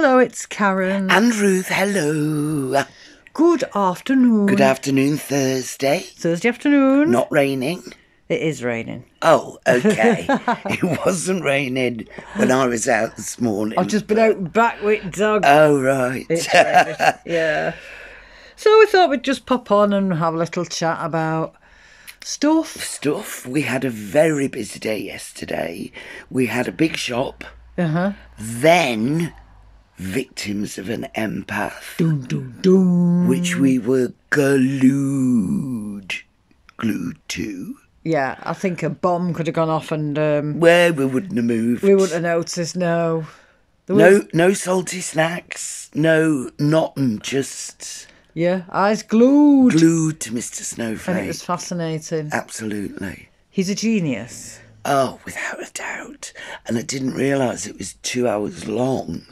Hello, it's Karen. And Ruth, hello. Good afternoon. Good afternoon, Thursday. Thursday afternoon. Not raining. It is raining. Oh, okay. it wasn't raining when I was out this morning. I've just been out back with Doug. Oh, right. Yeah. So we thought we'd just pop on and have a little chat about stuff. Stuff. We had a very busy day yesterday. We had a big shop. Uh huh. Then, victims of an empath, Doom, doom, doom. which we were glued, glued to. Yeah, I think a bomb could have gone off and um, Where we wouldn't have moved. we wouldn't have noticed. No. There No, was- no salty snacks. No, nothing. Just Yeah, eyes glued. glued to Mr. Snowflake. And it was fascinating. Absolutely. He's a genius. Oh, without a doubt. And I didn't realise it was two hours long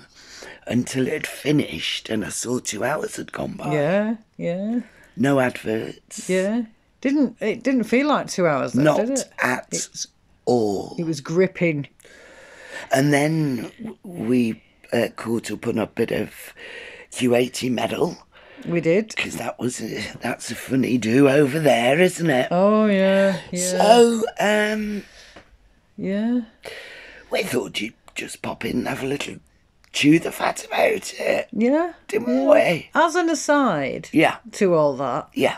until it had finished, and I saw two hours had gone by. Yeah, yeah, No adverts. yeah. Didn't it didn't feel like two hours though, Not did it? at It's- all. It was gripping. And then we uh, caught up on a bit of Q8 Mariam. We did. Because that was a, that's a funny do over there, isn't it? Oh yeah, yeah, So, um, yeah. we thought you'd just pop in and have a little chew the fat about it, Yeah. didn't we? As an aside Yeah, to all that, yeah.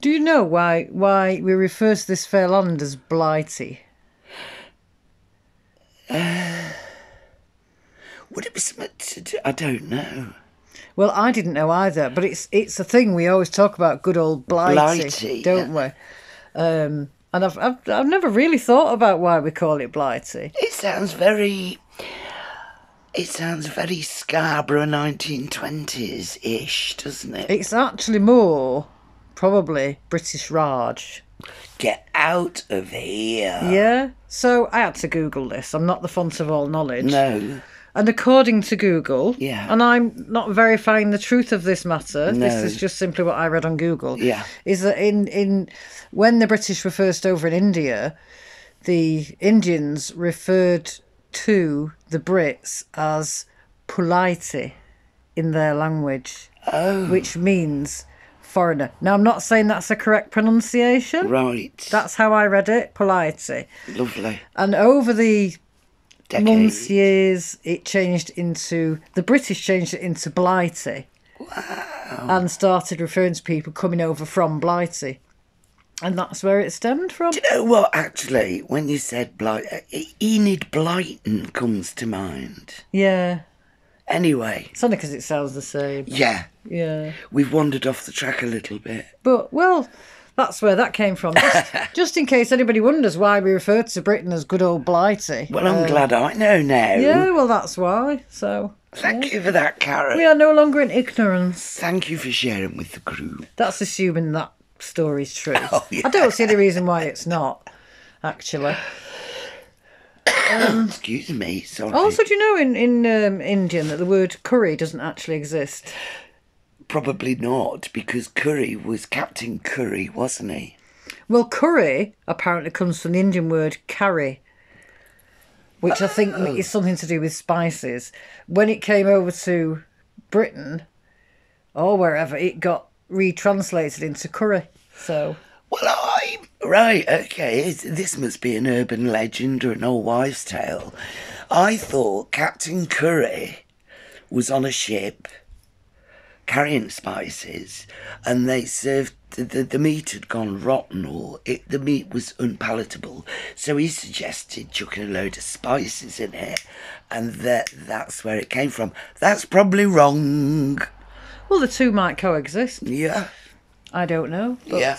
do you know why why we refer to this fair land as blighty? Would it be something to do? I don't know. Well, I didn't know either, but it's it's a thing we always talk about. Good old blighty, Blighty, don't we? Um, and I've, I've I've never really thought about why we call it blighty. It sounds very. It sounds very Scarborough 1920s ish, doesn't it? It's actually more probably British Raj. Get out of here. Yeah. So I had to Google this. I'm not the font of all knowledge. No. And according to Google, Yeah. and I'm not verifying the truth of this matter. No. This is just simply what I read on Google. Yeah. is that in in when the British were first over in India, the Indians referred to the Brits as polite in their language, Oh, which means foreigner. Now I'm not saying that's a correct pronunciation. right. That's how I read it, polite. Lovely. And over the Decade. months, years, it changed into the British changed it into Blighty. And started referring to people coming over from Blighty. And that's where it stemmed from. You know what, actually, when you said Blight, uh, Enid Blyton comes to mind. Yeah. Anyway, It's only because it sounds the same. yeah, Yeah. we've wandered off the track a little bit. But, well, that's where that came from. Just, just in case anybody wonders why we refer to Britain as good old Blighty. Well, I'm glad I know now. Yeah, well, that's why. So, Thank you for that, Karen. we are no longer in ignorance. Thank you for sharing with the crew. That's assuming that story's true. Oh, yeah. I don't see any reason why it's not, actually. Excuse me, sorry. Also, do you know in, in um, Indian that the word curry doesn't actually exist? Probably not, because Curry was Captain Curry, wasn't he? Well, curry apparently comes from the Indian word curry, which I think Oh. is something to do with spices. When it came over to Britain or wherever, it got retranslated into curry. So, Well, I. Right, okay. This must be an urban legend or an old wives' tale. I thought Captain Curry was on a ship carrying spices and they served. The, the, the meat had gone rotten or it, the meat was unpalatable. So he suggested chucking a load of spices in it and that that's where it came from. That's probably wrong. Well, the two might coexist. Yeah. I don't know. But Yeah.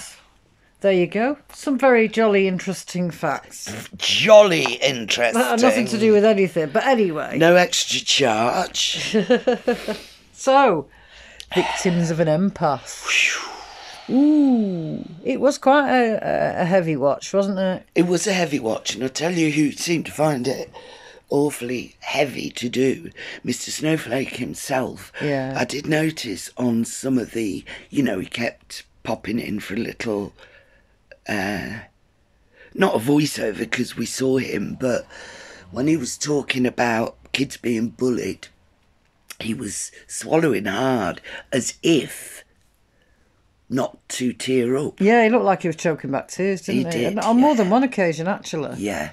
There you go. Some very jolly, interesting facts. Jolly interesting. That had nothing to do with anything. But anyway, No extra charge. so victims of an empath. Ooh, it was quite a, a- a heavy watch, wasn't it? it was a heavy watch, and I'll tell you who seemed to find it awfully heavy to do. Mr. Snowflake himself. Yeah. I did notice on some of the, you know, he kept popping in for a little, uh, not a voiceover because we saw him, but when he was talking about kids being bullied, he was swallowing hard as if not to tear up. Yeah, he looked like he was choking back tears, didn't he? He did, And on more yeah. than one occasion, actually. Yeah.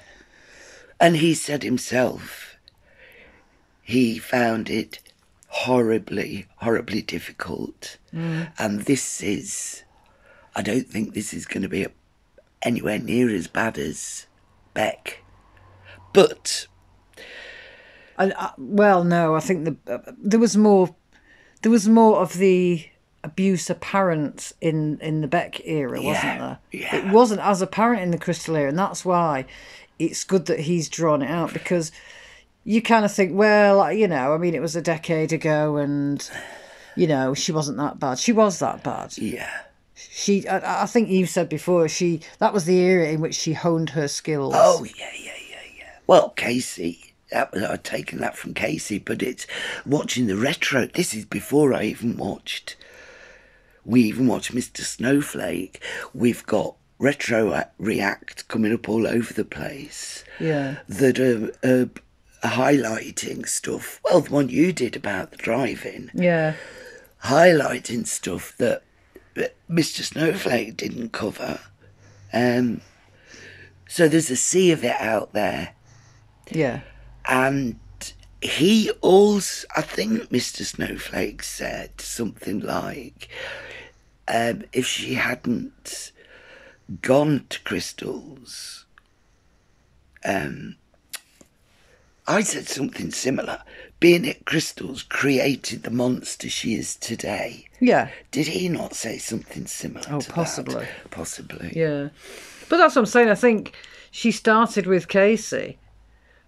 And he said himself he found it horribly, horribly difficult. And this is, I don't think this is going to be anywhere near as bad as Beck. But, And, uh, well, no, I think the uh, there was more, there was more of the abuse apparent in in the Beck era, wasn't there? yeah. It wasn't as apparent in the Crystal era, and that's why it's good that he's drawn it out because you kind of think, well, you know, I mean, it was a decade ago, and you know, she wasn't that bad. She was that bad. yeah. She, I, I think you said before, she that was the era in which she honed her skills. Oh, yeah, yeah, yeah, yeah. Well, Casey, that was, I'd taken that from Casey, but it's watching the retro. This is before I even watched. We even watched Mr. Snowflake. We've got retro react coming up all over the place yeah, that are, are highlighting stuff. Well, the one you did about the driving, yeah, highlighting stuff that, Mr. Snowflake didn't cover. Um, so there's a sea of it out there yeah. and he also i think mr snowflake said something like um, if she hadn't gone to crystals um, i said something similar being at crystals created the monster she is today Yeah, did he not say something similar Oh, to that? possibly. possibly yeah. But that's what I'm saying. I think she started with Casey,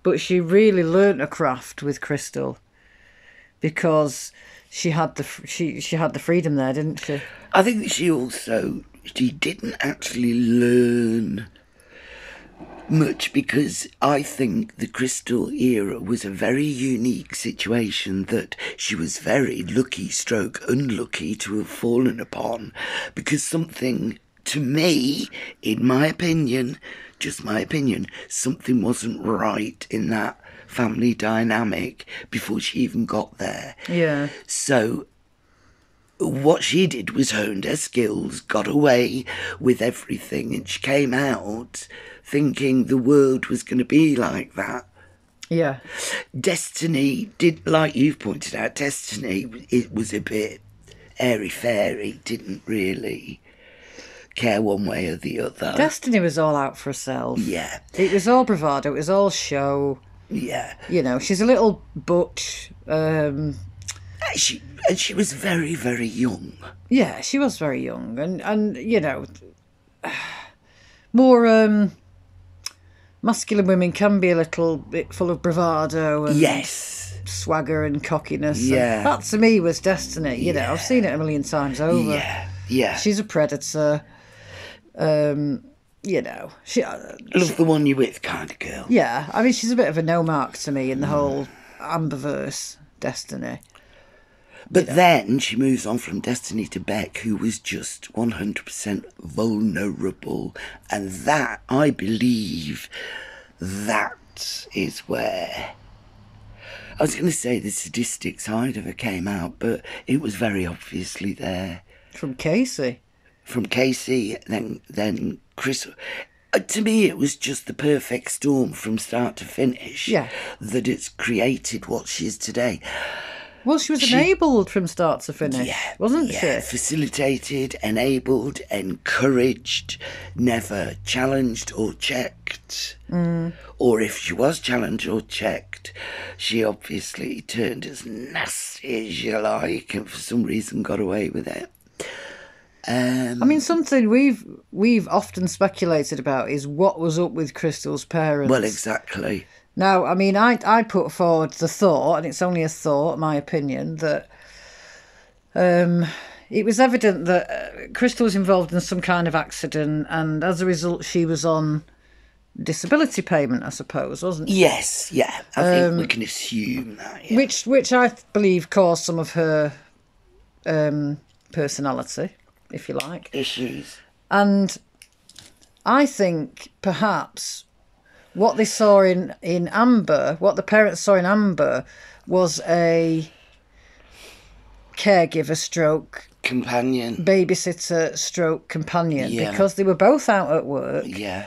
but she really learnt a craft with Crystal because she had the she she had the freedom there, didn't she? I think she also she didn't actually learn much because I think the crystal era was a very unique situation that she was very lucky stroke unlucky to have fallen upon. Because something to me in my opinion just my opinion something wasn't right in that family dynamic before she even got there. Yeah, so what she did was honed her skills, got away with everything, and she came out thinking the world was going to be like that. yeah, Destiny did, like you've pointed out, Destiny, it was a bit airy fairy, didn't really care one way or the other. Destiny was all out for herself. yeah, It was all bravado. It was all show. yeah. You know, she's a little butch. Um, She, and she was very, very young. yeah, she was very young, and and you know, more um, masculine women can be a little bit full of bravado and Yes. swagger and cockiness. and Yeah. that to me was destiny. You know, I've seen it a million times over. Yeah, yeah. She's a predator. Um, you know, she. uh, Love the one you're with kind of girl. Yeah, I mean, she's a bit of a no mark to me in Mm. the whole Amberverse Destiny. But then she moves on from Destiny to Beck, who was just 100% vulnerable. And that, I believe, that is where. I was going to say the sadistic side of her came out, but it was very obviously there. From Casey. From Casey, then then Chris. Uh, to me, it was just the perfect storm from start to finish. Yeah. That it's created what she is today. Well, she was enabled from start to finish, Yeah, wasn't yeah, she? Facilitated, enabled, encouraged, never challenged or checked. Mm. Or if she was challenged or checked, she obviously turned as nasty as you like and for some reason got away with it. Um, I mean, something we've we've often speculated about is what was up with Crystal's parents. well, exactly. Now, I mean, I I put forward the thought, and it's only a thought, my opinion, that um, it was evident that uh, Crystal was involved in some kind of accident, and as a result, she was on disability payment, I suppose, wasn't she? Yes, yeah. I think Um, we can assume that. Yeah. Which which I believe caused some of her um, personality, if you like. Issues. And I think perhaps what they saw in, in Amber, what the parents saw in Amber, was a caregiver stroke Companion. babysitter stroke companion Yeah. because they were both out at work Yeah.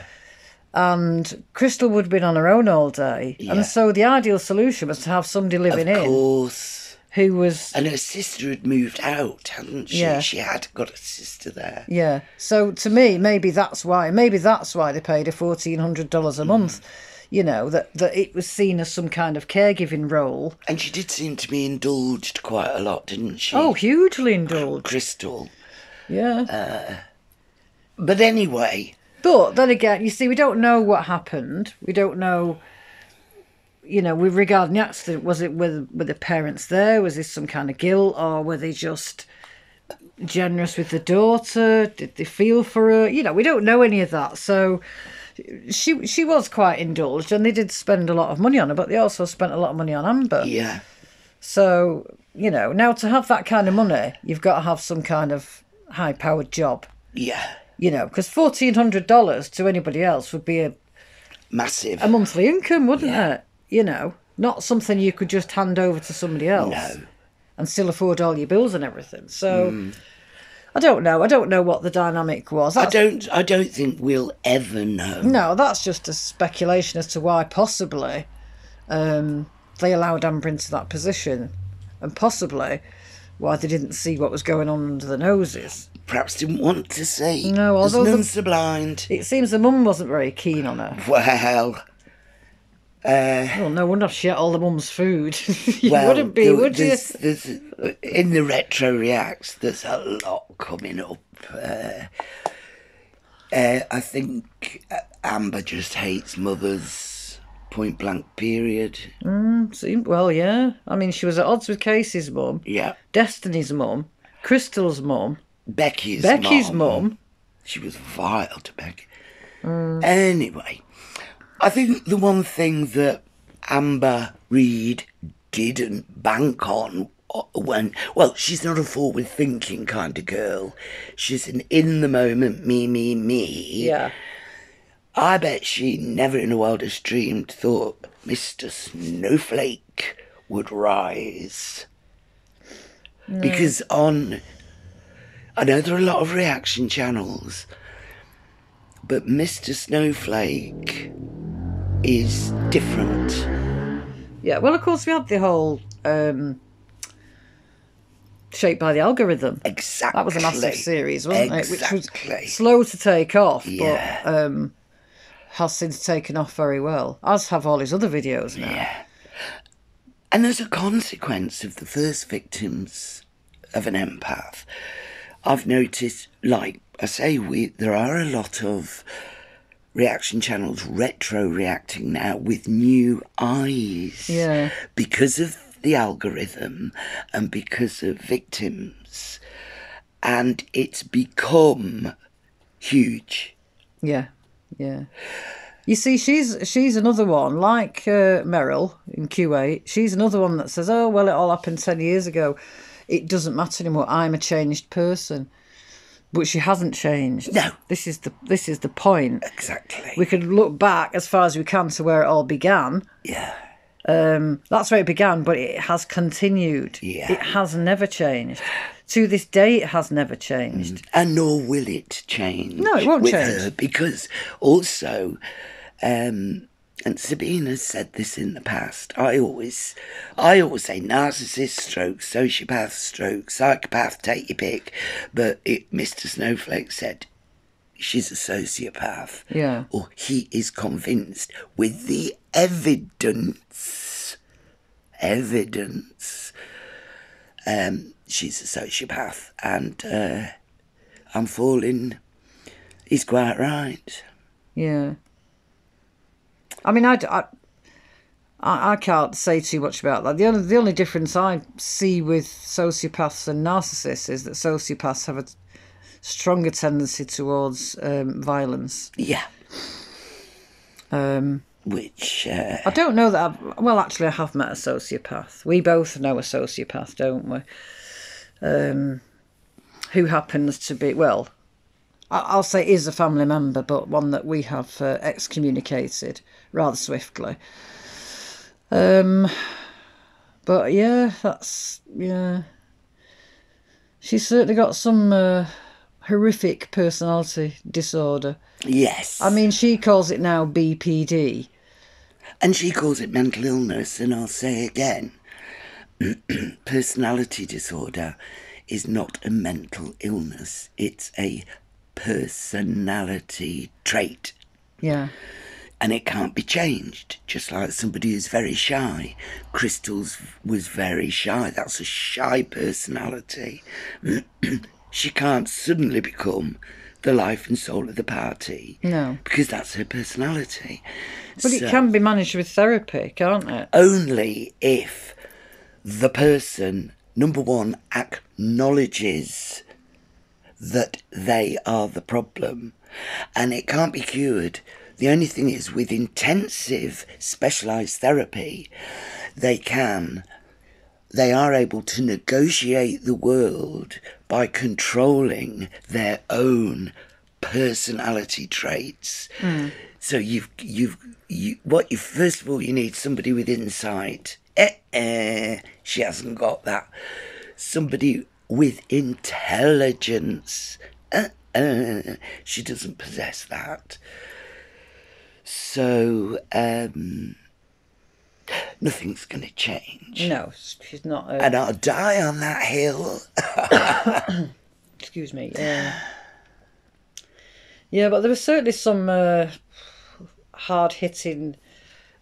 and Crystal would have been on her own all day. Yeah. And so the ideal solution was to have somebody living Of in course. Who was And her sister had moved out, hadn't she? Yeah. She had got a sister there. Yeah. So to me, maybe that's why. Maybe that's why they paid her fourteen hundred dollars a hmm. month. You know that that it was seen as some kind of caregiving role. And she did seem to be indulged quite a lot, didn't she? Oh, hugely indulged. Crystal. Yeah. Uh, but anyway, But then again, you see, we don't know what happened. We don't know. You know, with regarding the accident, was it with were the parents there? Was this some kind of guilt, or were they just generous with the daughter? Did they feel for her? You know, we don't know any of that. So she she was quite indulged, and they did spend a lot of money on her, but they also spent a lot of money on Amber. yeah. So you know, now to have that kind of money, you've got to have some kind of high powered job. Yeah. You know, because fourteen hundred dollars to anybody else would be a Massive. a monthly income, wouldn't Yeah. it? You know, not something you could just hand over to somebody else no. and still afford all your bills and everything. So Hmm. I don't know. I don't know what the dynamic was. I don't I don't think we'll ever know. No, that's just a speculation as to why possibly um, they allowed Amber into that position, and possibly why they didn't see what was going on under the noses. Perhaps didn't want to see. No, although the- are blind. It seems the mum wasn't very keen on her. Well, uh, Well, no wonder she ate all the mum's food. you well, wouldn't be, there- would you? there's, in the retro reacts, there's a lot coming up. Uh, uh, I think uh, Amber just hates mothers. Point blank. Period. Seem- Well, yeah. I mean, she was at odds with Casey's mum, Yeah. Destiny's mum, Crystal's mum, Becky's Becky's mum. mum. She was vile to Becky. Mm. Anyway, I think the one thing that Amber Reid didn't bank on uh, when, well, she's not a forward thinking kind of girl. She's an in the moment, me, me, me. Yeah. I bet she never in her wildest dreamed thought Mr. Snowflake would rise. Because on, I know there are a lot of reaction channels, but Mr. Snowflake is different. Yeah. Well, of course, we had the whole um, shaped by the algorithm. Exactly. That was a massive series, wasn't it? Which was slow to take off, Yeah. but um, has since taken off very well, as have all his other videos now. Yeah. And as a consequence of the first victims of an empath, I've noticed, like I say, we there are a lot of reaction channels retro reacting now with new eyes. Yeah. Because of the algorithm and because of victims. And it's become huge. Yeah, yeah. You see, she's she's another one like uh, Mariam in Q8. She's another one that says, "Oh well, it all happened ten years ago. It doesn't matter anymore. I'm a changed person." But she hasn't changed. No. This is the this is the point. Exactly. We could look back as far as we can to where it all began. yeah. Um, that's where it began, but it has continued. Yeah. It has never changed. To this day, it has never changed. and nor will it change. No, it won't with change. her because also, um, and Sabine has said this in the past. I always, I always say narcissist stroke, sociopath stroke, psychopath. Take your pick. But it, Mr. Snowflake said she's a sociopath. Yeah. Or he is convinced with the evidence. Evidence. Um, she's a sociopath, and uh, I'm falling. He's quite right. Yeah. I mean, I, I, I can't say too much about that. The only, the only difference I see with sociopaths and narcissists is that sociopaths have a stronger tendency towards um, violence. Yeah. Um, Which uh, I don't know that I've, well, actually, I have met a sociopath. We both know a sociopath, don't we? Um, who happens to be, well, I'll say is a family member, but one that we have uh, excommunicated rather swiftly. Um, but yeah, that's, yeah. She's certainly got some uh, horrific personality disorder. Yes. I mean, she calls it now BPD. And she calls it mental illness, and I'll say again personality disorder is not a mental illness, it's a personality trait. Yeah. And it can't be changed, just like somebody who's very shy. Crystal's was very shy. That's a shy personality. she can't suddenly become the life and soul of the party. No. Because that's her personality. But it can be managed with therapy, can't it? only if the person, number one, acknowledges that they are the problem and it can't be cured. The only thing is, with intensive specialised therapy, they can, they are able to negotiate the world by controlling their own personality traits. So you've you've you what you first of all you need somebody with insight. Eh, eh, she hasn't got that. Somebody with intelligence. Uh, uh, she doesn't possess that. So um, nothing's going to change. No, she's not. A, And I'll die on that hill. excuse me. Yeah. Yeah, but there was certainly some uh, hard hitting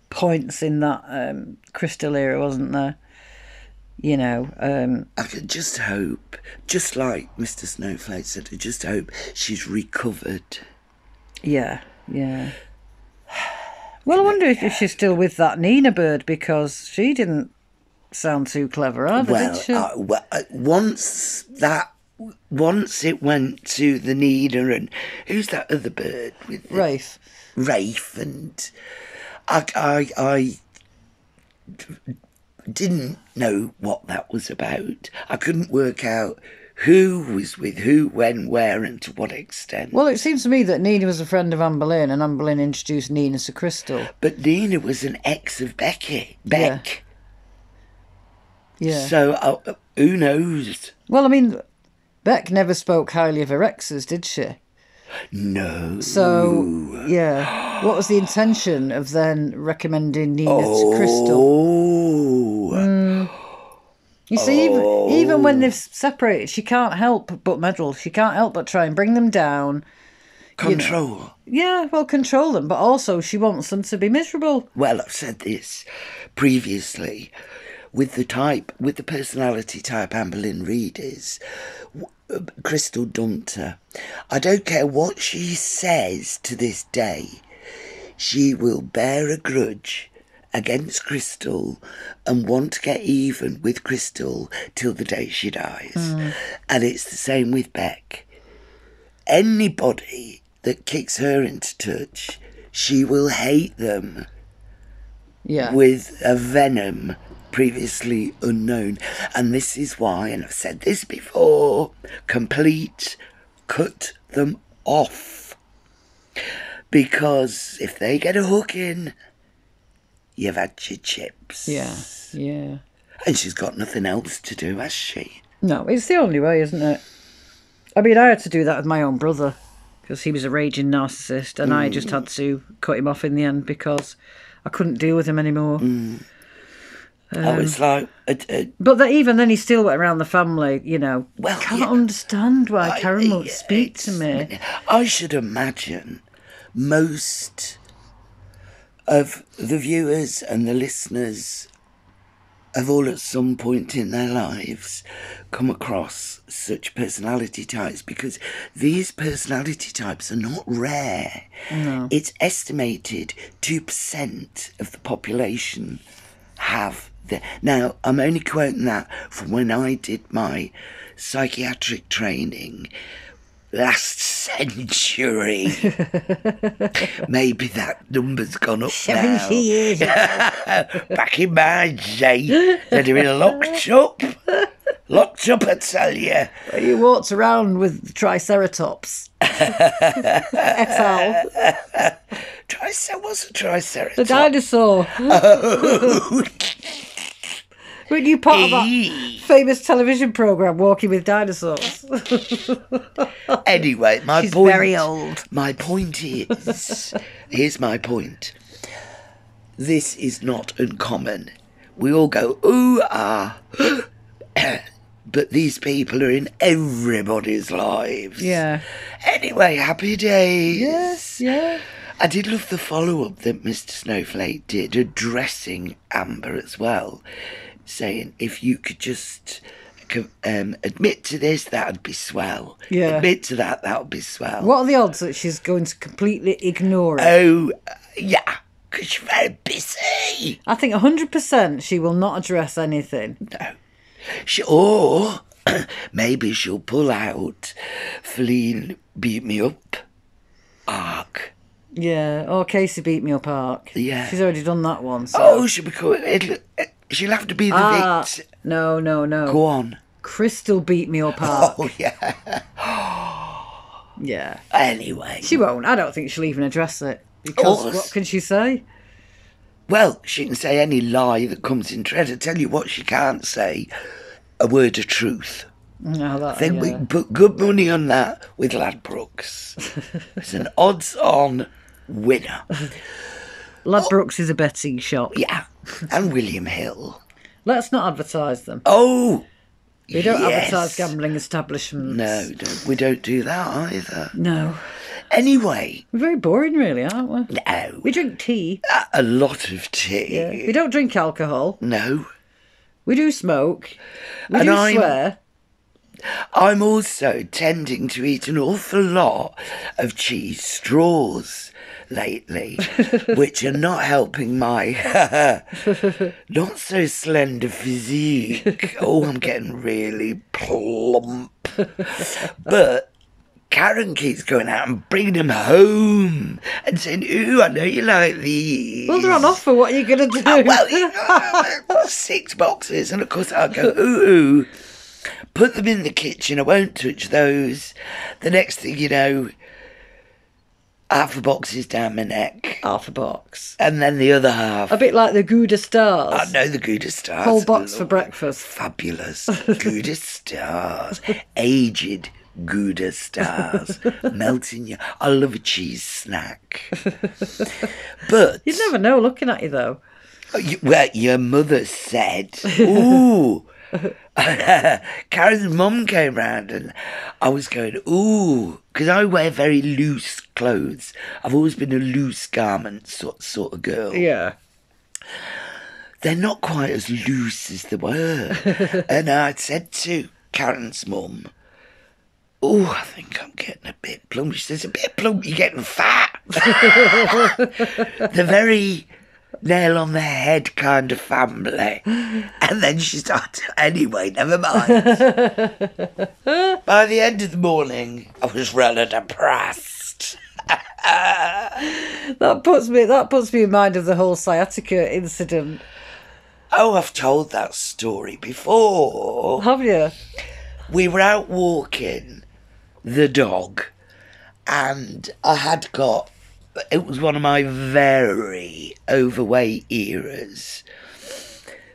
points in that um, crystal era, wasn't there? You know, um, I could just hope, just like Mr. Snowflake said, I just hope she's recovered. yeah, yeah. Well, I wonder if, if she's still with that Nina bird because she didn't sound too clever either, well, did she? uh, well uh, once that, once it went to the Nina and who's that other bird with the Rafe. Rafe and I, I, I didn't know what that was about. I couldn't work out who was with who, when, where, and to what extent. Well, it seems to me that Nina was a friend of Amberlynn, and Amberlynn introduced Nina to Crystal. But Nina was an ex of Becky, Beck. Yeah. So uh, who knows? Well, I mean, Beck never spoke highly of her exes, did she? No. So, yeah. What was the intention of then recommending Nina to Crystal? Oh. You see, even, even when they've separated, she can't help but meddle. She can't help but try and bring them down. Control. Yeah, well, control them, but also she wants them to be miserable. Well, I've said this previously. With the type, with the personality type Amberlynn Reid is, uh, Crystal Dunter, I don't care what she says to this day, she will bear a grudge against Crystal and want to get even with Crystal till the day she dies. Mm. And it's the same with Beck. Anybody that kicks her into touch, she will hate them Yeah. with a venom previously unknown. And this is why, and I've said this before complete, cut them off. Because if they get a hook in, you've had your chips. yeah, yeah. And she's got nothing else to do, has she? No, it's the only way, isn't it? I mean, I had to do that with my own brother because he was a raging narcissist, and I just had mm. to cut him off in the end because I couldn't deal with him anymore. Mm. oh, um, it's like, a, a, But that even then, he still went around the family. You know, Well, I can't yeah. understand why Karen won't speak to me. I should imagine most of the viewers and the listeners have all at some point in their lives come across such personality types because these personality types are not rare. It's estimated 2% of the population have the. Now, I'm only quoting that from when I did my psychiatric training last century. Maybe that number's gone up now. Seventy years. Back in my day, they'd have been locked up. Locked up, I tell you. you walked around with Triceratops. Tricer- what's a triceratops? The dinosaur. Weren't you part of that famous television program, Walking with Dinosaurs? Anyway, my She's point. very old. My point is, here's my point. This is not uncommon. We all go ooh ah, but these people are in everybody's lives. Yeah. Anyway, happy days. Yes, yeah. I did love the follow up that Mr. Snowflake did, addressing Amber as well, saying if you could just um, admit to this, that would be swell. Yeah. Admit to that, that would be swell. What are the odds that she's going to completely ignore it? Oh, uh, yeah, because you're very busy. I think 100% she will not address anything. No. She, or maybe she'll pull out Feline Beat Me Up arc. Yeah, or Casey beat me up arc. Yeah. She's already done that one. So. Oh, she'll be cool. It'll, she'll have to be the ah, victim. no, no, no. Go on. Crystal beat me up arc. Oh, yeah. Yeah. Anyway. She won't. I don't think she'll even address it. Because what can she say? Well, she can say any lie that comes in tread. I tell you what, she can't say a word of truth. No, that, I think we yeah. can put good money on that with Ladbrokes. it's an odds-on winner. Ladbrokes oh. is a betting shop. Yeah, and William Hill. Let's not advertise them. Oh, We don't yes. advertise gambling establishments. No, don't, we don't do that either. No. Anyway, We're very boring, really, aren't we? no, We drink tea. a, a lot of tea. Yeah. We don't drink alcohol. No, We do smoke. We And do I'm- swear. I'm also tending to eat an awful lot of cheese straws lately, which are not helping my not so slender physique. Oh, I'm getting really plump. But Karen keeps going out and bringing them home and saying, Ooh, I know you like these. Well, they're on offer. What are you going to ah, do? Oh, well, you know, six boxes, and of course I'll go, ooh, ooh, put them in the kitchen. I won't touch those. The next thing you know, half a box is down my neck, Half a box. and then the other half. A bit like the Gouda stars. I know the Gouda stars. Whole box for breakfast. Fabulous Gouda stars, aged Gouda stars, melting your. I love a cheese snack, but You'd never know looking at you, though. Oh, you- Well, your mother said, ooh. Karen's mum came round and I was going, ooh, because I wear very loose clothes. I've always been a loose garment sort, sort of girl. Yeah. They're not quite as loose as they were. and I said to Karen's mum, Oh, I think I'm getting a bit plump. She says, A bit plump, you're getting fat. the very nail on the head kind of family. And then she started, anyway, never mind. By the end of the morning, I was rather depressed. That puts me. That puts me in mind of the whole sciatica incident. Oh, I've told that story before. Have you? we were out walking the dog and I had got it was one of my very overweight eras.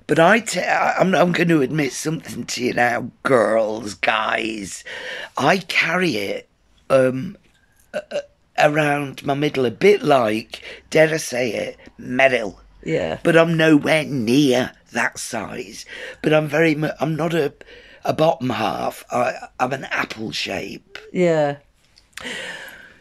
But I t- I'm, I'm going to admit something to you now, girls, guys. I carry it um, a- around my middle, a bit like, dare I say it, middle Yeah. but I'm nowhere near that size. But I'm very, I'm not a, a bottom half. I, I'm an apple shape. Yeah.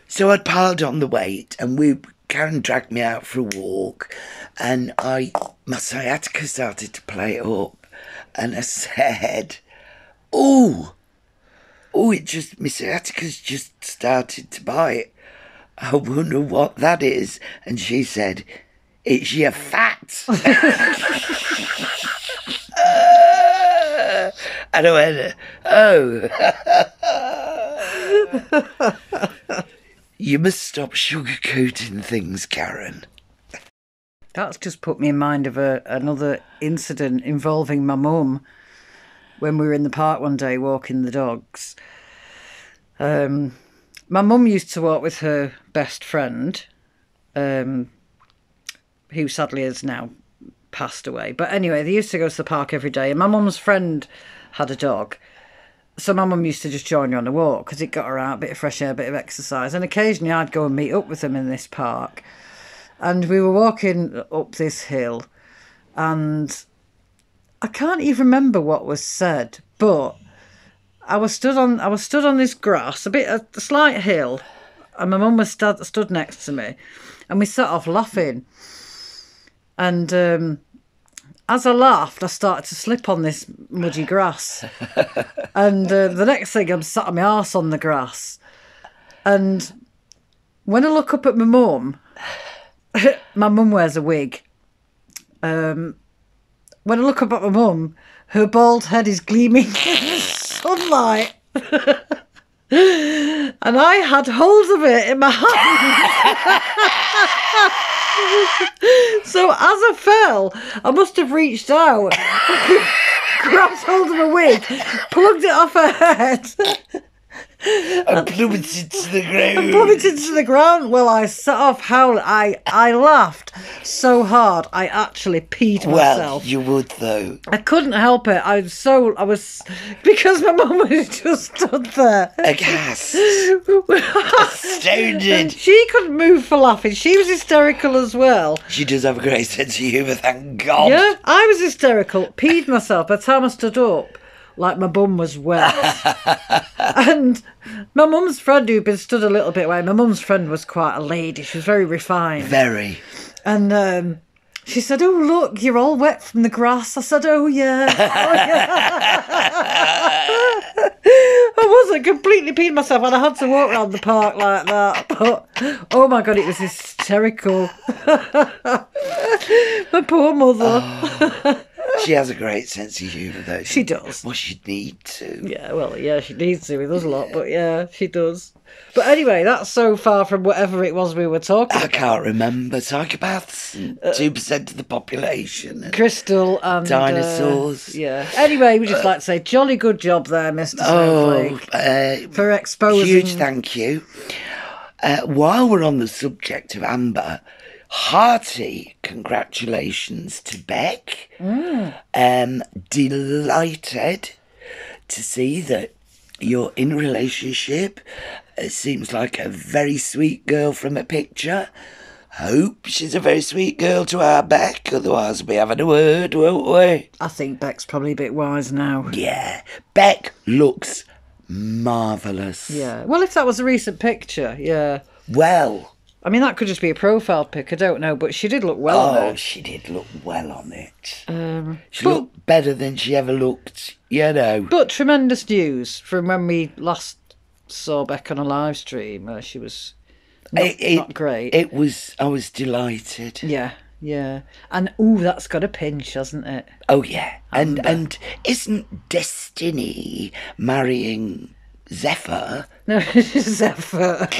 So I'd piled on the weight, and we Karen dragged me out for a walk, and I my sciatica started to play up, and I said, "Oh, oh, it just my sciatica's just started to bite. I wonder what that is." And she said, "It's your fat." and I went, "Oh." You must stop sugarcoating things, Karen. That's just put me in mind of a, another incident involving my mum when we were in the park one day walking the dogs. Um, my mum used to walk with her best friend, um, who sadly has now passed away. But anyway, they used to go to the park every day, and my mum's friend had a dog. So my mum used to just join her on the walk because it got her out, a bit of fresh air, a bit of exercise. And occasionally I'd go and meet up with them in this park. And we were walking up this hill, and I can't even remember what was said, but I was stood on I was stood on this grass, a bit of a slight hill, and my mum was stood, stood next to me, and we set off laughing. And um, as I laughed, I started to slip on this muddy grass, and uh, the next thing I'm sat on my arse on the grass, and when I look up at my mum, my mum wears a wig. Um, when I look up at my mum, her bald head is gleaming in the sunlight. and I had hold of it in my hand. so as I fell, I must have reached out, grabbed hold of a wig, plugged it off her head. and plummeted to the ground. plummeted to the ground. Well, I set off howling. I, I laughed so hard, I actually peed Well, myself. you would though. I couldn't help it. I was so I was because my mum was just stood there. Aghast. Astounded. she couldn't move for laughing. She was hysterical as well. She does have a great sense of humour, thank God. Yeah, I was hysterical. Peed myself. By the time I stood up, like my bum was wet. and my mum's friend, who'd been stood a little bit away, my mum's friend was quite a lady. She was very refined. Very. And um, she said, "Oh look, you're all wet from the grass." I said, "Oh yeah." Oh, yeah. I wasn't completely peeing myself, and I had to walk around the park like that. But oh my god, it was hysterical. my poor mother. She has a great sense of humour, though. She does. Well, she'd need to. Yeah, well, yeah, she needs to. He does a lot, but yeah, she does. But anyway, that's so far from whatever it was we were talking I about. can't remember. Psychopaths and 2% of the population. and- Crystal and uh, Dinosaurs. yeah. Anyway, we just like to say, jolly good job there, Mister Oh, Snowflake, uh, for exposing. huge thank you. Uh, while we're on the subject of Amber, hearty congratulations to Beck. Um, delighted to see that you're in a relationship. It seems like a very sweet girl from a picture. Hope she's a very sweet girl to our Beck, otherwise we'll be having a word, won't we? I think Beck's probably a bit wise now. Yeah, Beck looks marvellous. Yeah. Well, if that was a recent picture, yeah. Well, I mean, that could just be a profile pic. I don't know, but she did look well on oh, it. she did look well on it. Um, She but, looked better than she ever looked, you know. but tremendous news from when we last saw Beck on a live stream. Uh, she was not, it, it- not great. It was, I was delighted. yeah, yeah. And ooh, that's got a pinch, hasn't it? Oh, yeah. And, Amber. and isn't Destiny marrying Zephyr? No, Zephyr.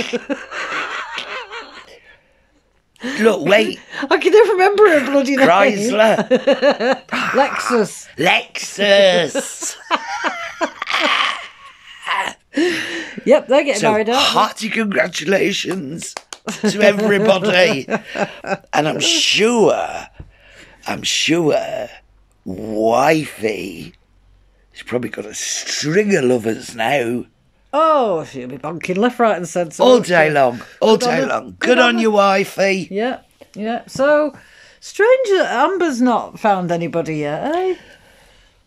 Look, wait, I can never remember her bloody name. Chrysler, Lexus. Ah, Lexus. Yep, they're getting So married out. hearty congratulations to everybody. and I'm sure, I'm sure, wifey, she's probably got a string of lovers now. Oh, she'll be bonking left, right, and centre. All day long, all Good day long. Good Good on on you, wifey. Yeah, yeah. So, strange that Amber's not found anybody yet, eh?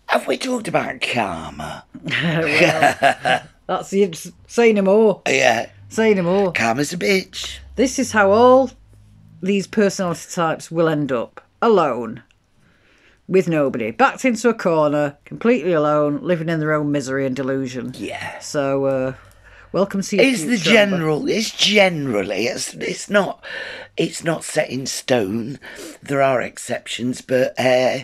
Have we talked about karma? That's the say no more. Yeah, Say no more. karma's a bitch. This is how all these personality types will end up alone, with nobody, backed into a corner, completely alone, living in their own misery and delusion. Yeah. So, uh, welcome to It's the general. It's generally. It's it's not. It's not set in stone. There are exceptions, but uh,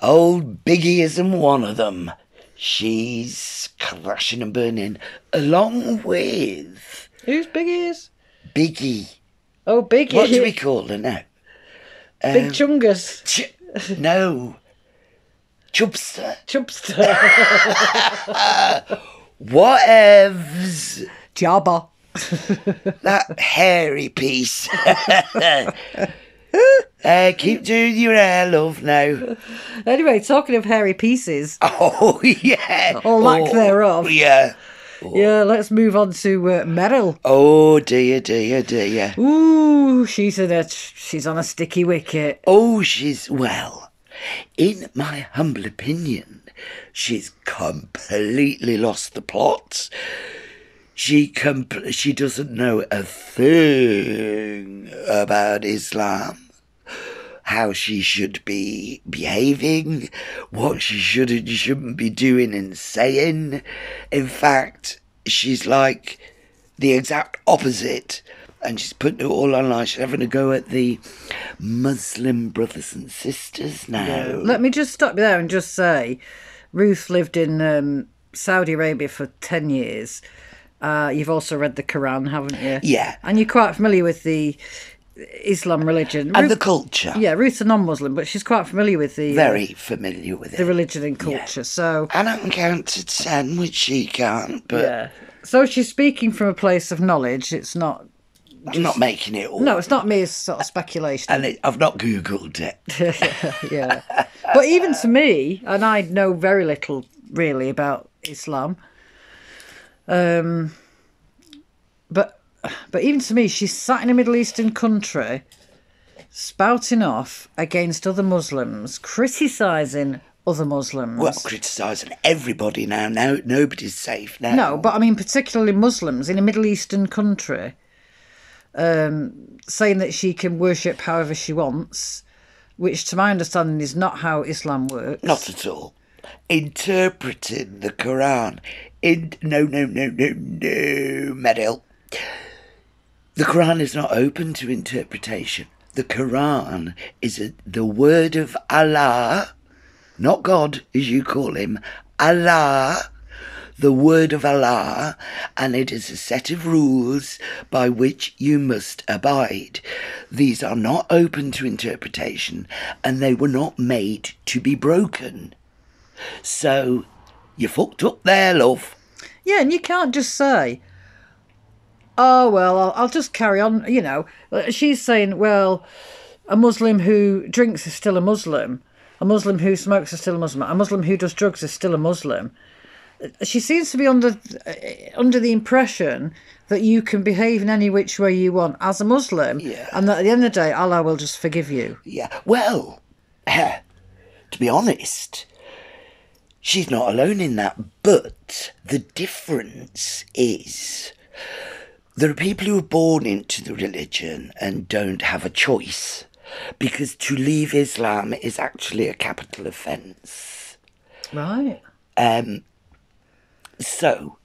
old Biggie isn't one of them. She's crashing and burning, along with Who's Big Ears? Biggie. Oh, Biggie. What do we call her now? Big Um, Chungus. Ch- no, Chubster. Chubster. Whatevs. Jabba. That hairy piece. Uh, keep doing your hair, love, now. Anyway, talking of hairy pieces, Oh, yeah. Or lack oh, thereof. Yeah. Yeah, let's move on to uh, Mariam. Oh, dear, dear, dear. Ooh, she's in a she's on a sticky wicket. Oh, she's, well, in my humble opinion, she's completely lost the plot. She compl- she doesn't know a thing about Islam. How she should be behaving, what she should and shouldn't be doing and saying. In fact, she's like the exact opposite. And she's putting it all online. She's having a go at the Muslim brothers and sisters now. Let me just stop you there and just say, Ruth lived in um, Saudi Arabia for ten years. Uh, you've also read the Quran, haven't you? Yeah. And you're quite familiar with the Islam religion. And Ruth- the culture. yeah, Ruth's a non-Muslim, but she's quite familiar with the uh, Very familiar with the it. religion and culture. So And I can count to ten, which she can't, but yeah, so she's speaking from a place of knowledge. It's not. I'm not making it all. No, it's not mere sort of speculation. And it, I've not Googled it. yeah. But even to me, and I know very little really about Islam. Um, but but even to me, she's sat in a Middle Eastern country, spouting off against other Muslims, criticising other Muslims. Well, criticising everybody now. Now nobody's safe now. no, but I mean particularly Muslims in a Middle Eastern country, um, saying that she can worship however she wants, which to my understanding is not how Islam works. Not at all. Interpreting the Quran. In no, no, no, no, no, Mariam. The Quran is not open to interpretation. The Quran is a, the word of Allah, not God as you call him, Allah, the word of Allah, and it is a set of rules by which you must abide. These are not open to interpretation, and they were not made to be broken. So, you fucked up there, love. Yeah, and you can't just say, "Oh well, I'll, I'll just carry on." You know, Uh, she's saying, "Well, a Muslim who drinks is still a Muslim. A Muslim who smokes is still a Muslim. A Muslim who does drugs is still a Muslim." Uh, She seems to be under uh, under the impression that you can behave in any which way you want as a Muslim, Yeah. and that at the end of the day, Allah will just forgive you. Yeah, well, to be honest, she's not alone in that, but the difference is there are people who are born into the religion and don't have a choice because to leave Islam is actually a capital offence. Right. Um, so,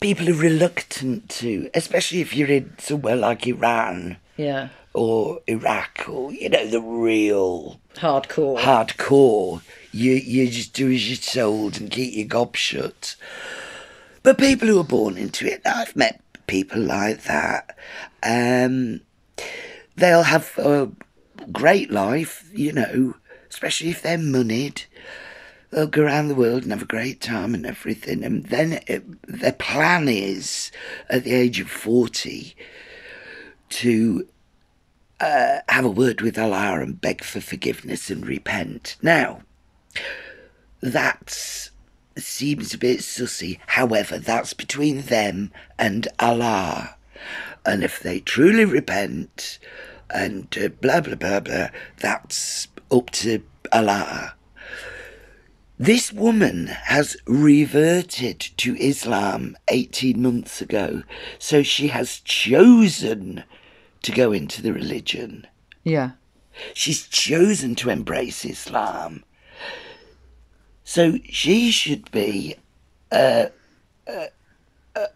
people are reluctant to, especially if you're in somewhere like Iran Yeah. or Iraq or, you know, the real Hardcore. hardcore. You you just do as you're told and keep your gob shut. But people who are born into it, I've met people like that. Um, they'll have a great life, you know, especially if they're moneyed. They'll go around the world and have a great time and everything. And then it, their plan is, at the age of 40, to uh, have a word with Allah and beg for forgiveness and repent. Now, that seems a bit sussy. However, that's between them and Allah. And if they truly repent and uh, blah, blah, blah, blah, that's up to Allah. This woman has reverted to Islam 18 months ago, so she has chosen to go into the religion. Yeah. She's chosen to embrace Islam. So she should be uh, uh, uh,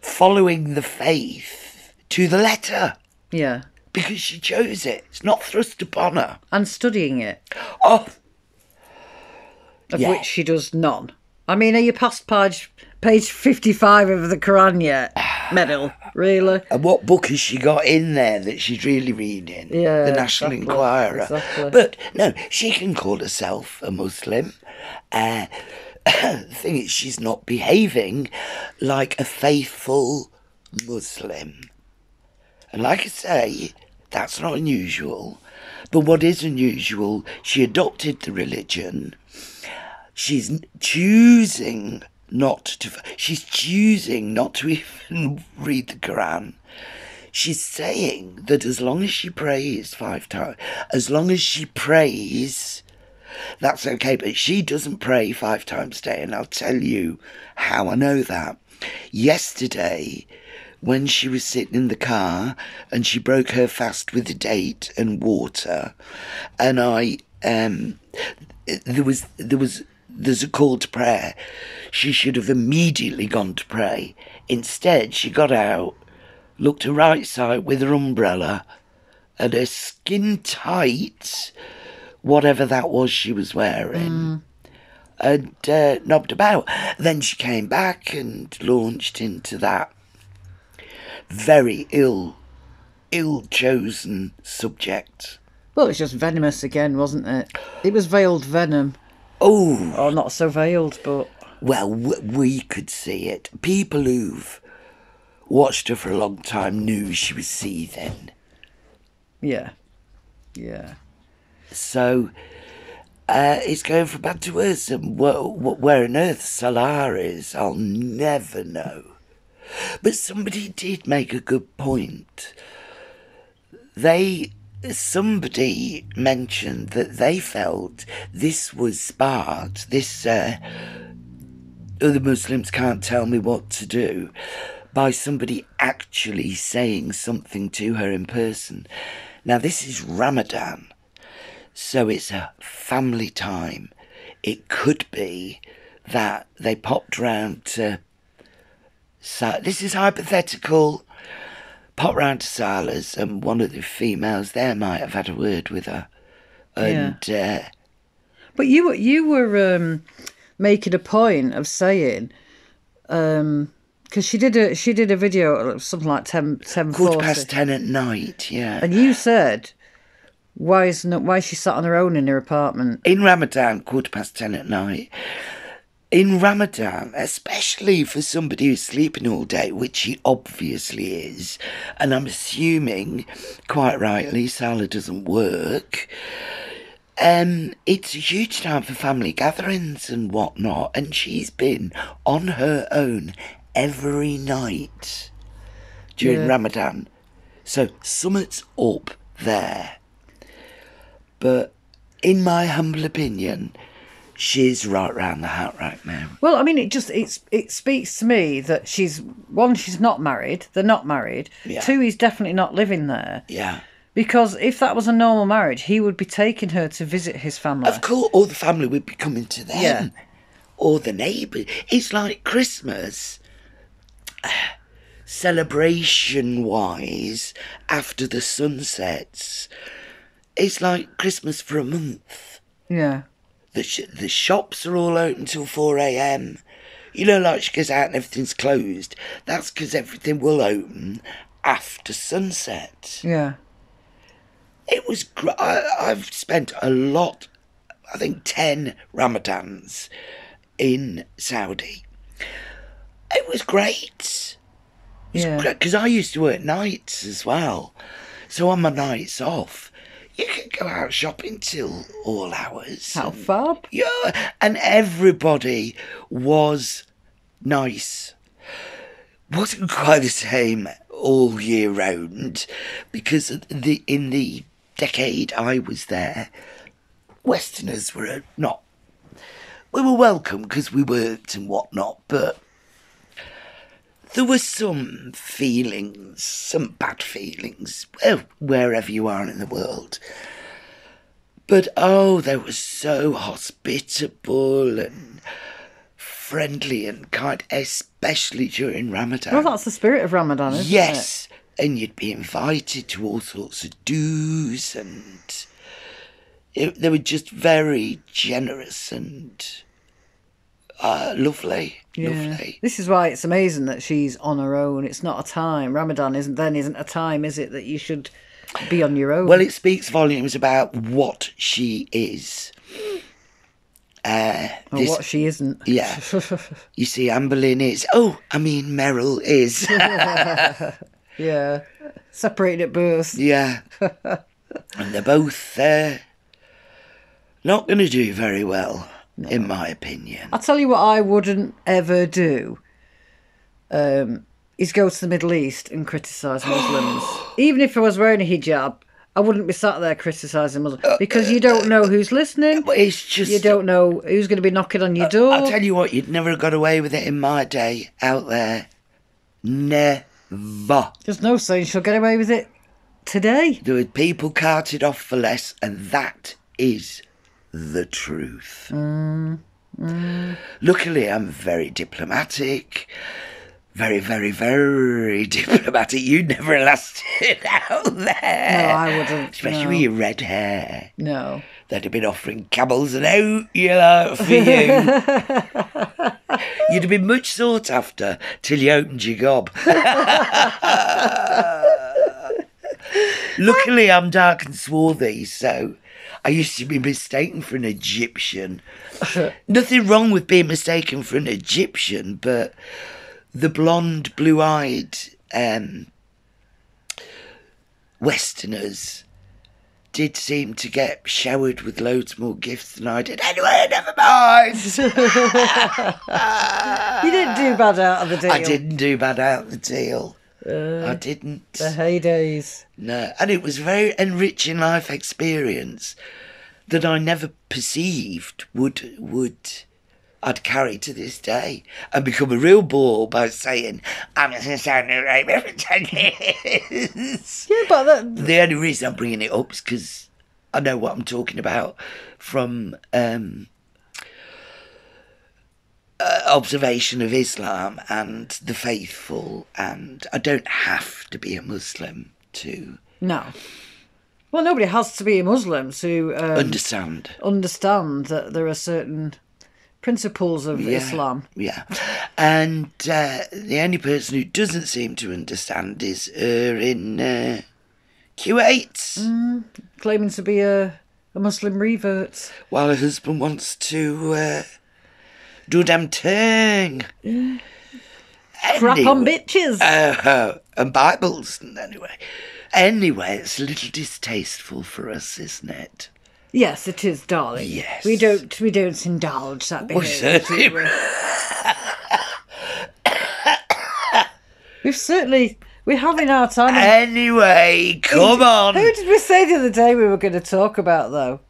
following the faith to the letter Yeah. because she chose it. It's not thrust upon her. And studying it. Oh, of Yeah. which she does none. I mean, are you past page page fifty five of the Quran yet? Medal, really? and what book has she got in there that she's really reading? Yeah, the National exactly, Enquirer. exactly. But no, she can call herself a Muslim. Uh, the thing is, she's not behaving like a faithful Muslim. And like I say, That's not unusual. But what is unusual, she adopted the religion. She's choosing not to, she's choosing not to even read the Quran. She's saying that as long as she prays five times, as long as she prays, that's okay. But she doesn't pray five times a day. And I'll tell you how I know that. Yesterday, when she was sitting in the car and she broke her fast with a date and water, and I, um, there was, there was, there's a call to prayer. She should have immediately gone to pray. Instead, she got out, looked her right side with her umbrella, and her skin tight, whatever that was she was wearing, and uh, knobbed about. Then she came back and launched into that very ill, ill chosen subject. Well, it's just venomous again, wasn't it? It was veiled venom. Oh, Or not so veiled, but well, we could see it. People who've watched her for a long time knew she was seething. yeah. Yeah. So uh, it's going from bad to worse. And wh- wh- where on earth Salah is, I'll never know. But somebody did make a good point. They, somebody mentioned that they felt this was sparked, this uh, other Muslims can't tell me what to do, by somebody actually saying something to her in person. Now, this is Ramadan. So it's a family time. It could be that they popped round to. Sa- this is hypothetical. Popped round to Sala's, and one of the females there might have had a word with her. And uh, But you were you were um, making a point of saying, because she did a she did a video something like 10, 10 quarter past ten at night, yeah. and you said, why is not why is she sat on her own in her apartment? in Ramadan, quarter past ten at night. In Ramadan, especially for somebody who's sleeping all day, which he obviously is, and I'm assuming, quite rightly, Salah doesn't work. Um, it's a huge time for family gatherings and whatnot, and she's been on her own every night during Yeah. Ramadan. So something's up there. But in my humble opinion, she's right round the hat right now. Well, I mean, it just it's it speaks to me that she's one, she's not married. They're not married. Yeah. Two, he's definitely not living there. Yeah. Because if that was a normal marriage, he would be taking her to visit his family. Of course, all the family would be coming to them. Yeah. Or the neighbours. It's like Christmas. Celebration wise, after the sun sets, it's like Christmas for a month. Yeah. The, sh- the shops are all open till 4 a.m. You know, like she goes out and everything's closed. That's because everything will open after sunset. Yeah. It was. Gr- I, I've spent a lot. I think ten Ramadans in Saudi. It was great. Yeah. Because I used to work nights as well, so on my nights off, you could go out shopping till all hours. How and- fab. yeah, and everybody was nice. Wasn't quite the same all year round because the in the decade I was there, Westerners were not. We were welcome because we worked and whatnot, but there were some feelings, some bad feelings, well, wherever you are in the world. But oh, they were so hospitable and friendly and kind, especially during Ramadan. Well, that's the spirit of Ramadan, isn't it? yes, and you'd be invited to all sorts of do's, and it, they were just very generous and uh, lovely, Yeah. lovely. This is why it's amazing that she's on her own. It's not a time. Ramadan isn't then isn't a time, is it, that you should be on your own? Well, it speaks volumes about what she is. Uh, this, what she isn't. Yeah. you see, Amberlynn is. Oh, I mean, Mariam is. Yeah. Separated at birth. Yeah. and they're both uh, not going to do very well, in my opinion. I'll tell you what I wouldn't ever do. Um, is go to the Middle East and criticise Muslims. Even if I was wearing a hijab, I wouldn't be sat there criticising Muslims because you don't know who's listening. But it's just. You don't know who's going to be knocking on your door. I'll tell you what, you'd never have got away with it in my day out there. Never. There's no saying she'll get away with it today. There were people carted off for less, and that is the truth. Mm, mm. Luckily, I'm very diplomatic. Very, very, very diplomatic. You'd never lasted out there. No, I wouldn't. Especially no. with your red hair. No. They'd have been offering camels and out, you know, for you. You'd have been much sought after till you opened your gob. Luckily, I'm dark and swarthy, so I used to be mistaken for an Egyptian. Nothing wrong with being mistaken for an Egyptian, but the blonde, blue eyed um, Westerners did seem to get showered with loads more gifts than I did. Anyway, never mind. You didn't do bad out of the deal. I didn't do bad out of the deal. I didn't. The heydays. No, and it was a very enriching life experience that I never perceived would would I'd carry to this day and become a real bore by saying I'm in Saudi Arabia every ten years. Yeah, but that, The only reason I'm bringing it up is because I know what I'm talking about from um, uh, observation of Islam and the faithful, and I don't have to be a Muslim to no. Well, nobody has to be a Muslim to um, understand. understand that there are certain principles of Yeah, Islam. Yeah. And uh, the only person who doesn't seem to understand is her in uh, Kuwait. Claiming to be a, a Muslim revert. while her husband wants to uh, do them thing. Crap on bitches. Uh, and Bibles, anyway. Anyway, it's a little distasteful for us, isn't it? yes, it is, darling. Yes. We don't we don't indulge that behaviour. certainly. we? We've certainly we're having our time. Anyway, come on. Who did we say the other day we were going to talk about, though?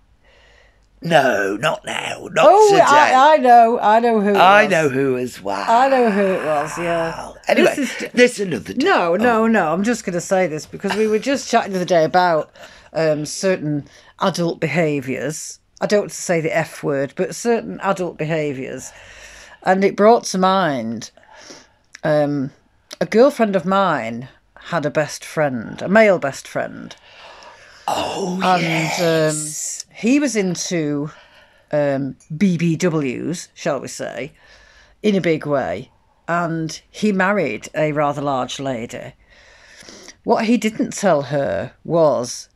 No, not now. Not Oh, today. I, I know, I know who. It I was. know who as well. I know who it was. Yeah. Anyway, This is- there's another day. No, no, no. I'm just going to say this because we were just chatting the other day about um, certain adult behaviours. I don't want to say the F word, but certain adult behaviours. And it brought to mind um, a girlfriend of mine had a best friend, a male best friend. Oh, And yes. um, he was into um, BBWs, shall we say, in a big way. And he married a rather large lady. What he didn't tell her was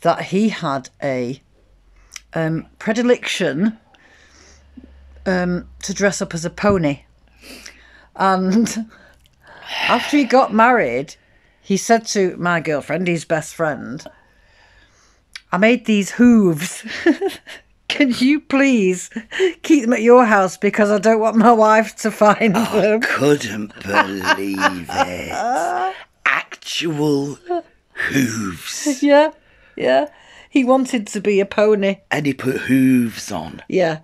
that he had a um, predilection um, to dress up as a pony. And after he got married, he said to my girlfriend, his best friend, I made these hooves. Can you please keep them at your house because I don't want my wife to find them? I Couldn't believe it. Actual hooves. Yeah, yeah. He wanted to be a pony. And he put hooves on. Yeah.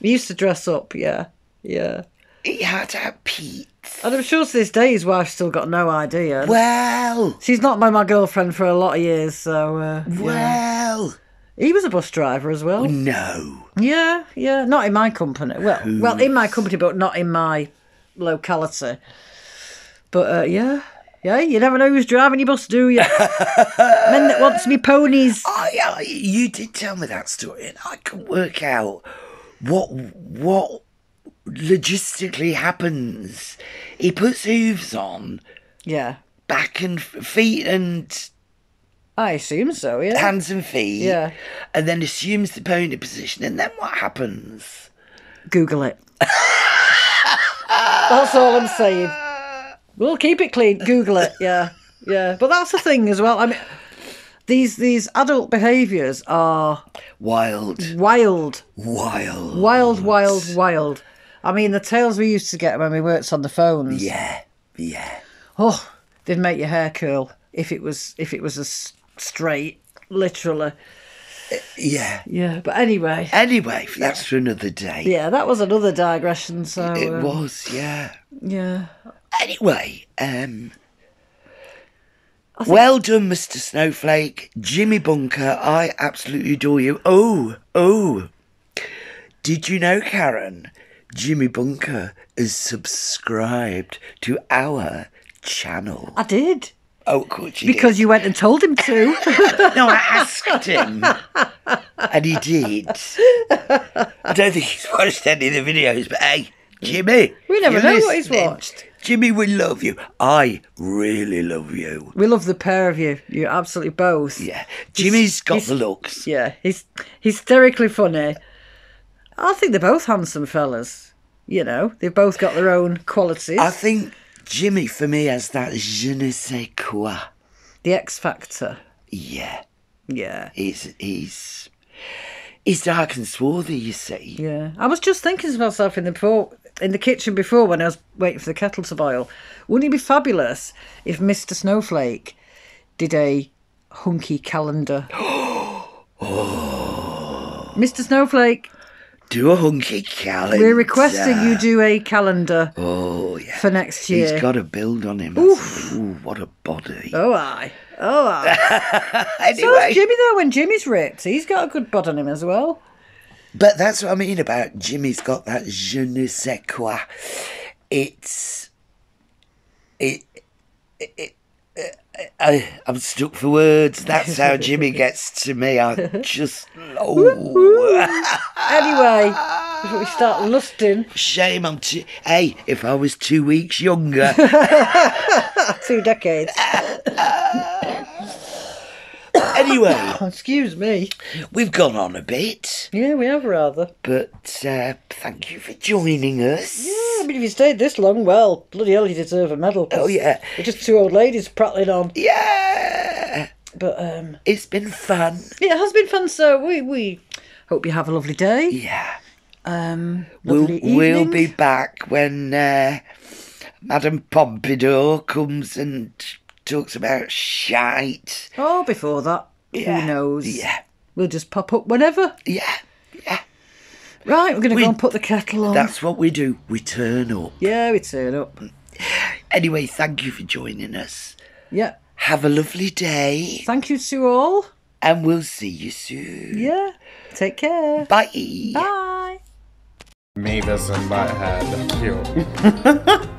He used to dress up. Yeah, yeah. He had a Pete. And I'm sure to this day his wife's still got no idea. Well, She's not been my girlfriend for a lot of years, so uh, yeah. well. he was a bus driver as well. No. Yeah, yeah, not in my company. Well, well, in my company, but not in my locality. But uh, yeah, yeah, you never know who's driving your bus, do you? Men that want to be ponies. I, I, you did tell me that story, and I couldn't work out what what logistically happens. He puts hooves on, Yeah, back and f- feet and I assume so. Yeah, hands and feet, Yeah. and then assumes the pony position, and then what happens? Google it. That's all I'm saying. We'll keep it clean. Google it. Yeah, yeah. But that's the thing as well. I mean, these these adult behaviours are Wild, wild, wild. wild, wild, wild. I mean, the tales we used to get when we worked on the phones. Yeah, yeah. Oh, they'd make your hair curl if it was if it was a straight, literally. Yeah. Yeah. But anyway, Anyway, that's for another day. yeah, that was another digression. So It um, was, yeah. Yeah. Anyway, um. Well done, Mr. Snowflake. Jimmy Bunker, I absolutely adore you. Oh, oh. Did you know, Karen? Jimmy Bunker is subscribed to our channel. I did Oh, of course you because you went and told him to. No, I asked him. and he did. I don't think he's watched any of the videos, but hey, Jimmy. We never know what he's listening. watched. Jimmy, we love you. I really love you. we love the pair of you. You're absolutely both. Yeah. Jimmy's got he's- the looks. Yeah, he's hysterically funny. I think they're both handsome fellas. You know, they've both got their own qualities. I think Jimmy, for me, has that je ne sais quoi. the X Factor. Yeah. Yeah, He's, he's, he's dark and swarthy, you see. yeah. I was just thinking to myself in the before, in the kitchen before when I was waiting for the kettle to boil. Wouldn't it be fabulous if Mister Snowflake did a hunky calendar? oh. Mr. Snowflake, Do a hunky calendar. we're requesting you do a calendar Oh, yeah. for next year. He's got a build on him. Ooh, what a body. Oh, aye. Oh, aye. so anyway, is Jimmy, though, when Jimmy's ripped. He's got a good bod on him as well. but that's what I mean about Jimmy's got that je ne sais quoi. It's. It. it, I, I'm stuck for words. That's how Jimmy gets to me. I just. Oh. Anyway, we start lusting, Shame I'm too. Hey, if I was two weeks younger. two decades. anyway, Excuse me. we've gone on a bit, Yeah, we have rather. but uh, thank you for joining us. Yeah, I mean, if you stayed this long, well, bloody hell, you deserve a medal. 'cause Oh, yeah. We're just two old ladies prattling on. Yeah, But um, it's been fun. it has been fun, so we, we hope you have a lovely day. Yeah. Um, We'll, we'll evening. be back when uh, Madame Pompadour comes and talks about shite. Oh, before that, Yeah. who knows? Yeah. We'll just pop up whenever. Yeah. Yeah. Right, we're going to We- go and put the kettle on. That's what we do. We turn up. Yeah, we turn up. Anyway, thank you for joining us. Yeah. Have a lovely day, Thank you to all. and we'll see you soon. Yeah. Take care. Bye. Bye. Mavis and Butthead. Cute.